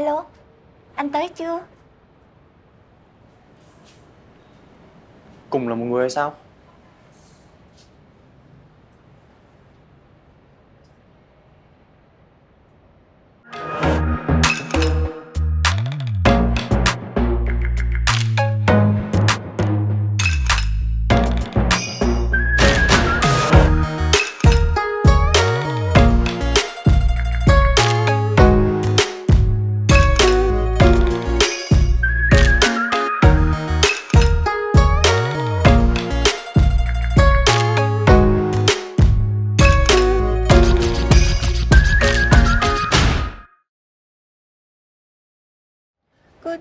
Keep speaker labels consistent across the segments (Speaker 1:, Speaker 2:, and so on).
Speaker 1: Alo Anh tới chưa
Speaker 2: Cùng là một người hay sao?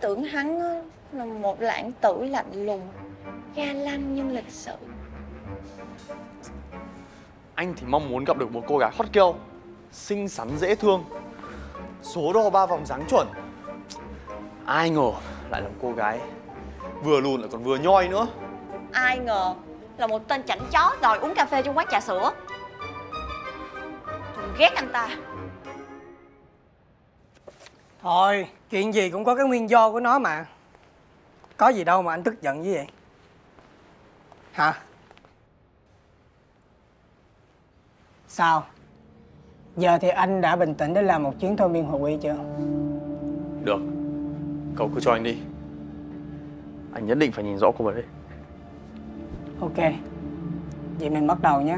Speaker 1: Tưởng hắn là một lãng tử lạnh lùng Ga lăng nhưng lịch sự.
Speaker 2: Anh thì mong muốn gặp được một cô gái hot girl Xinh xắn dễ thương Số đo ba vòng dáng chuẩn. Ai ngờ lại là một cô gái Vừa lùn lại còn vừa nhoi nữa.
Speaker 1: Ai ngờ là một tên chảnh chó đòi uống cà phê trong quán trà sữa. Tôi ghét anh ta.
Speaker 3: Thôi, chuyện gì cũng có cái nguyên do của nó mà. Có gì đâu mà anh tức giận như vậy. Hả? Sao? Giờ thì anh đã bình tĩnh để làm một chuyến thôi miên hồ quy chưa?
Speaker 2: Được. Cậu cứ cho anh đi. Anh nhất định phải nhìn rõ cô ấy
Speaker 3: Ok. Vậy mình bắt đầu nhé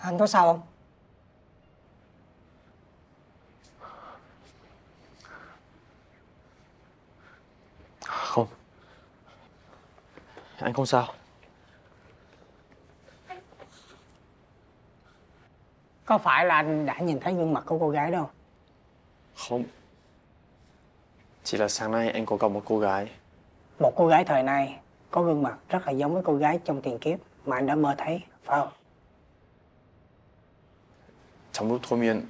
Speaker 3: Anh có sao không?
Speaker 2: Không Anh không sao
Speaker 3: Có phải là anh đã nhìn thấy gương mặt của cô gái đâu?
Speaker 2: Không Chỉ là sáng nay anh có gặp một cô gái
Speaker 3: Một cô gái thời nay có gương mặt rất là giống với cô gái trong tiền kiếp mà anh đã mơ thấy, phải không?
Speaker 2: Trong lúc thôi miên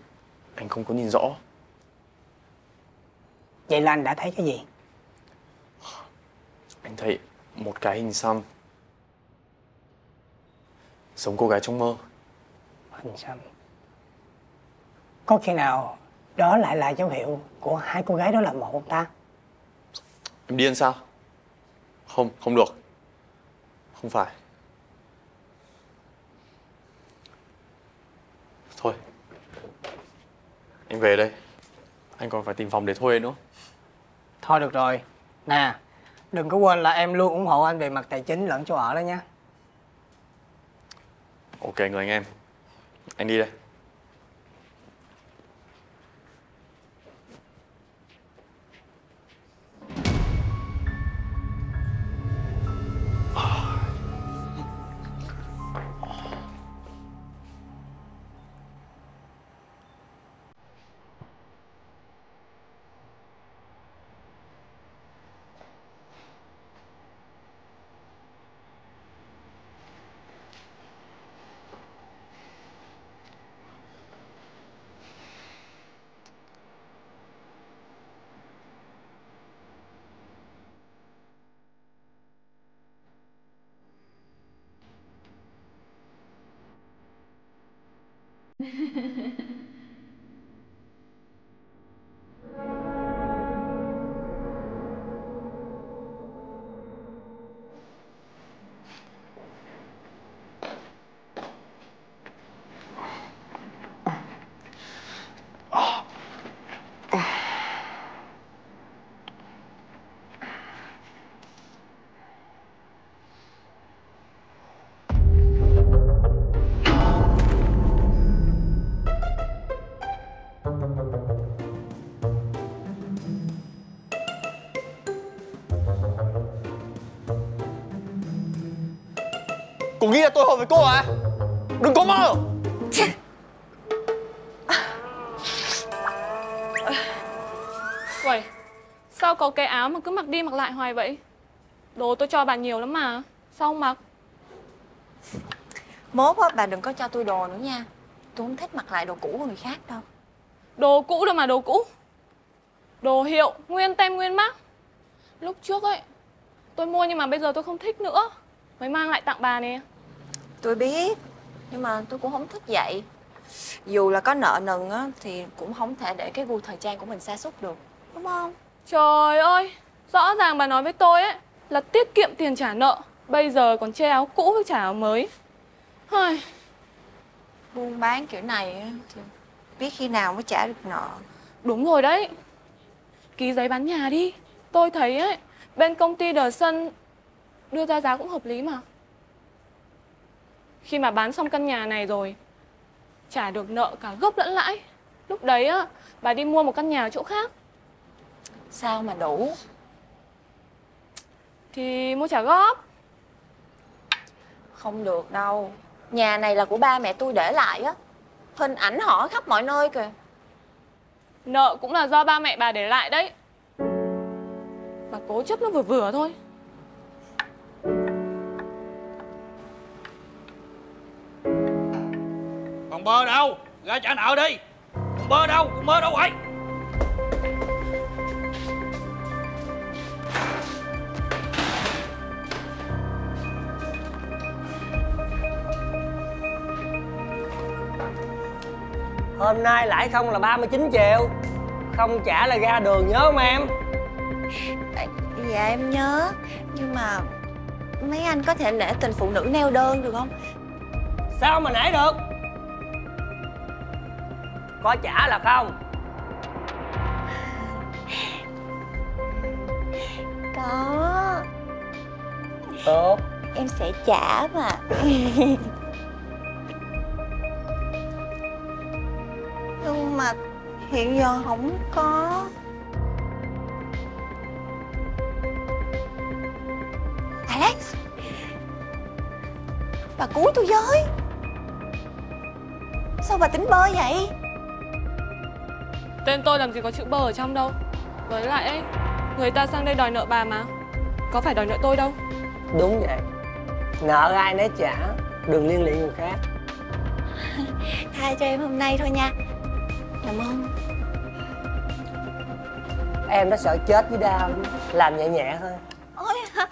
Speaker 2: Anh không có nhìn rõ
Speaker 3: Vậy là anh đã thấy cái gì?
Speaker 2: Anh thấy một cái hình xăm Giống cô gái trong mơ
Speaker 3: Hình xăm. Có khi nào đó lại là dấu hiệu của hai cô gái đó là một không ta?
Speaker 2: Em điên sao? Không, không được Không phải Thôi Anh về đây Anh còn phải tìm phòng để thuê nữa
Speaker 3: Thôi được rồi. Nè, đừng có quên là em luôn ủng hộ anh về mặt tài chính lẫn chỗ ở đó nha.
Speaker 2: Ok người anh em Anh đi đây Cô nghĩ là tôi hợp với cô à? Đừng có mơ.
Speaker 4: Uầy, sao có cái áo mà cứ mặc đi mặc lại hoài vậy? Đồ tôi cho bà nhiều lắm mà, sao không mặc?
Speaker 1: Mốt á, bà đừng có cho tôi đồ nữa nha. Tôi không thích mặc lại đồ cũ của người khác đâu.
Speaker 4: Đồ cũ đâu mà đồ cũ. Đồ hiệu, nguyên tem nguyên mác. Lúc trước ấy, tôi mua nhưng mà bây giờ tôi không thích nữa Mới mang lại tặng bà nè.
Speaker 1: Tôi biết Nhưng mà tôi cũng không thích vậy. Dù là có nợ nần á Thì cũng không thể để cái gu thời trang của mình sa sút được Đúng không?
Speaker 4: Trời ơi, rõ ràng bà nói với tôi ấy Là tiết kiệm tiền trả nợ Bây giờ còn chê áo cũ với trả áo mới. Hời,
Speaker 1: Buôn bán kiểu này á, thì biết khi nào mới trả được nợ.
Speaker 4: Đúng rồi đấy. Ký giấy bán nhà đi. Tôi thấy ấy Bên công ty Đờ Sân Đưa ra giá cũng hợp lý mà. Khi mà bán xong căn nhà này rồi Trả được nợ cả gốc lẫn lãi. Lúc đấy á Bà đi mua một căn nhà ở chỗ khác.
Speaker 1: Sao mà đủ?
Speaker 4: Thì mua trả góp.
Speaker 1: Không được đâu. Nhà này là của ba mẹ tôi để lại á. Hình ảnh họ khắp mọi nơi kìa.
Speaker 4: Nợ cũng là do ba mẹ bà để lại đấy. Bà cố chấp nó vừa vừa thôi
Speaker 5: Còn bơ đâu? Ra trả nợ đi Còn bơ đâu? Còn bơ đâu vậy?
Speaker 6: Hôm nay lãi không là 39 triệu Không trả là ra đường nhớ không em
Speaker 1: Dạ em nhớ Nhưng mà Mấy anh có thể nể tình phụ nữ neo đơn được không?
Speaker 6: Sao mà nể được Có trả là không?
Speaker 1: Có.
Speaker 6: Tốt.
Speaker 1: Em sẽ trả mà. Nhưng mà hiện giờ không có. Alex! Bà cứu tôi với. Sao bà tính bơ vậy
Speaker 4: Tên tôi làm gì có chữ bờ ở trong đâu. Với lại ấy Người ta sang đây đòi nợ bà mà. Có phải đòi nợ tôi đâu.
Speaker 6: Đúng vậy. Nợ ai nấy trả Đừng liên lụy người khác.
Speaker 1: Tha cho em hôm nay thôi nha. Cảm ơn.
Speaker 6: Em nó sợ chết với đau. Làm nhẹ nhẹ thôi.
Speaker 1: Ôi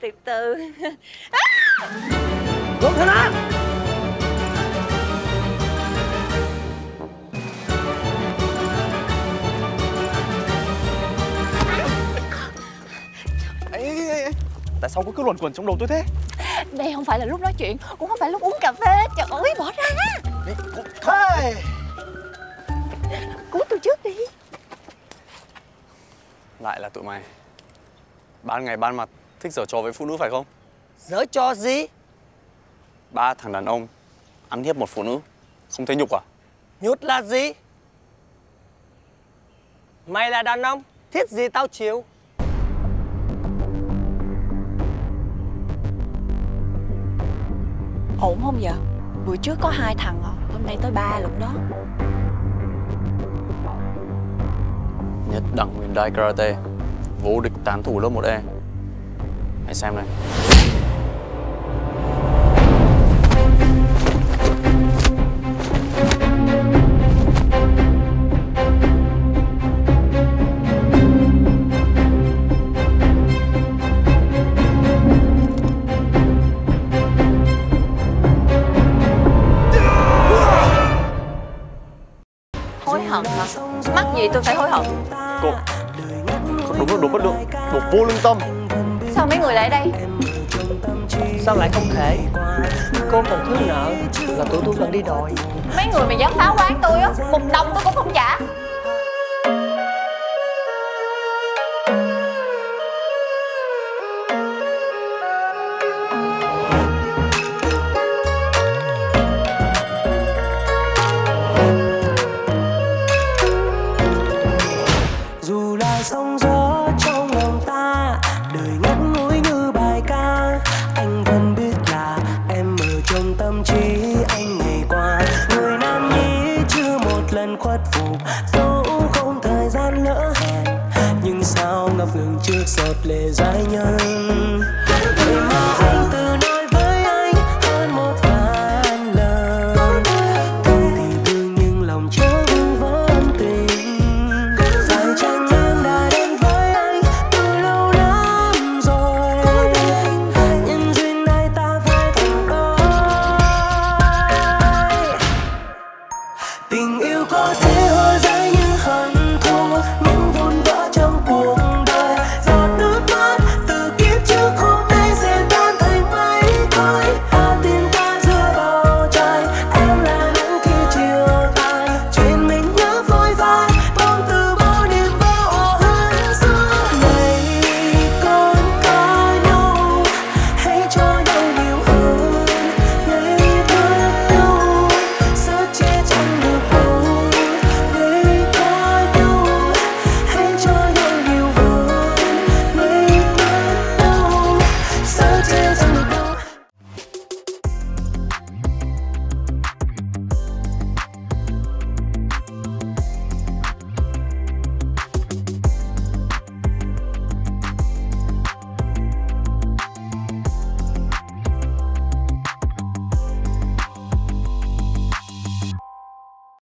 Speaker 1: Từ từ.
Speaker 6: Rút thôi nó
Speaker 2: sao cô cứ luẩn quẩn trong đầu tôi thế.
Speaker 1: Đây không phải là lúc nói chuyện Cũng không phải lúc uống cà phê. Trời ơi bỏ ra.
Speaker 2: Thôi.
Speaker 1: Cứu tôi trước đi.
Speaker 2: Lại là tụi mày. Ban ngày ban mặt Thích giở trò với phụ nữ phải không?
Speaker 6: Giở cho gì?
Speaker 2: Ba thằng đàn ông Ăn hiếp một phụ nữ Không thấy nhục à?
Speaker 6: Nhút là gì? Mày là đàn ông Thiết gì tao chịu
Speaker 1: Ổn không vậy? Bữa trước có hai thằng à Hôm nay tới ba lận đó.
Speaker 2: Nhất đẳng huyền đai karate. Vô địch tán thủ lớp 1E Hãy xem này.
Speaker 1: Gì tôi phải hối hận.
Speaker 2: Cô Đúng là đồ bất lượng Đồ vô lương tâm.
Speaker 1: Sao mấy người lại đây?
Speaker 6: Sao lại không thể? Cô còn thiếu nợ. Là tụi tôi cần đi đòi
Speaker 1: Mấy người mà dám phá quán tôi á Một đồng tôi cũng không trả
Speaker 7: anh ngày qua. Người nam nhi chưa một lần khuất phục, dẫu không thời gian lỡ hẹn. Nhưng sao ngập ngừng trước giọt lệ dài nhân?